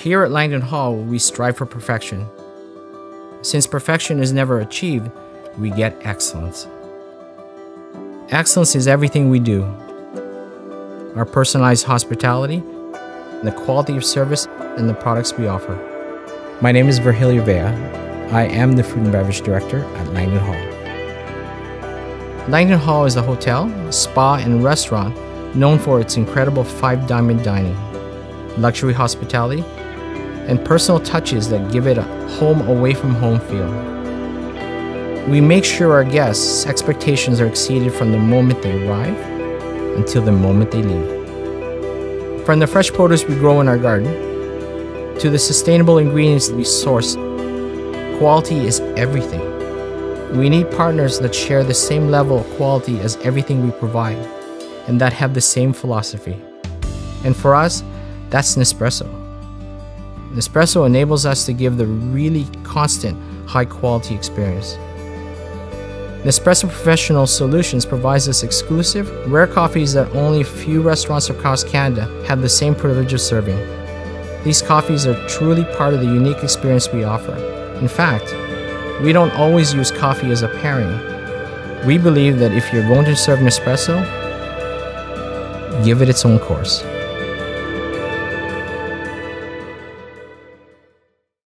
Here at Langdon Hall, we strive for perfection. Since perfection is never achieved, we get excellence. Excellence is everything we do. Our personalized hospitality, the quality of service, and the products we offer. My name is Virgilio Vea. I am the Food and Beverage Director at Langdon Hall. Langdon Hall is a hotel, spa, and restaurant known for its incredible five diamond dining, luxury hospitality, and personal touches that give it a home away from home feel. We make sure our guests' expectations are exceeded from the moment they arrive until the moment they leave. From the fresh produce we grow in our garden to the sustainable ingredients we source, quality is everything. We need partners that share the same level of quality as everything we provide and that have the same philosophy. And for us, that's Nespresso. Nespresso enables us to give the really constant high quality experience. Nespresso Professional Solutions provides us exclusive, rare coffees that only a few restaurants across Canada have the same privilege of serving. These coffees are truly part of the unique experience we offer. In fact, we don't always use coffee as a pairing. We believe that if you're going to serve Nespresso, give it its own course.